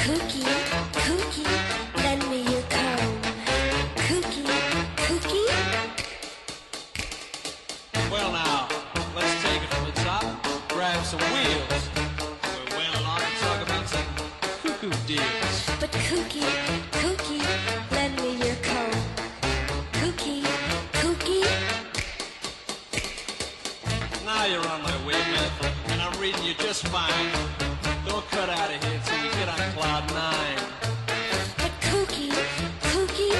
Kookie, lend me your comb. Well now, let's take it from the top, grab some wheels. We're and about some deals. But lend me your comb. Now you're on my wavelength, and I'm reading you just fine. Don't cut out of here cloud nine. but Kookie, Kookie,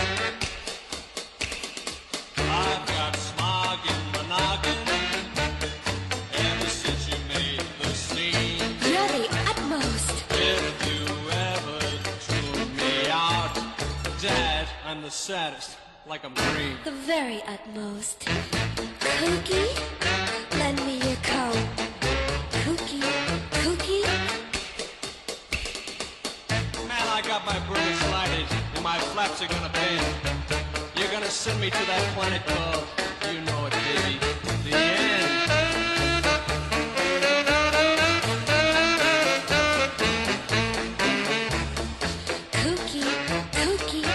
I've got smog in my noggin ever since you made the scene. you're the utmost. If you ever threw me out, Dad, I'm the saddest, like I'm green. The very utmost. Kookie, got my burner slided, and my flaps are gonna bend. You're gonna send me to that planet called, you know it, baby, the end. Kookie, Kookie,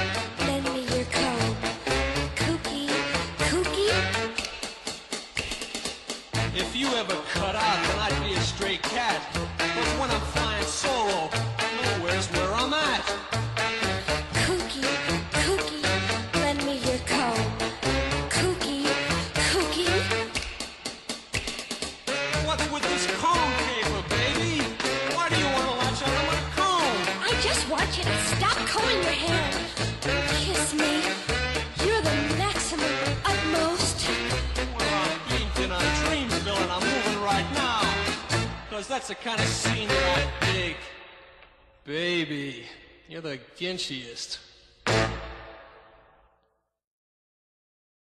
lend me your coat. Kookie, Kookie, If you ever cut out, then I'd be a stray cat. But when I'm stop combing your hair. Kiss me. You're the maximum utmost. Well, I'm being on Dreamsville and I'm moving right now. Cause that's the kind of scene that I dig. Baby, you're the ginchiest.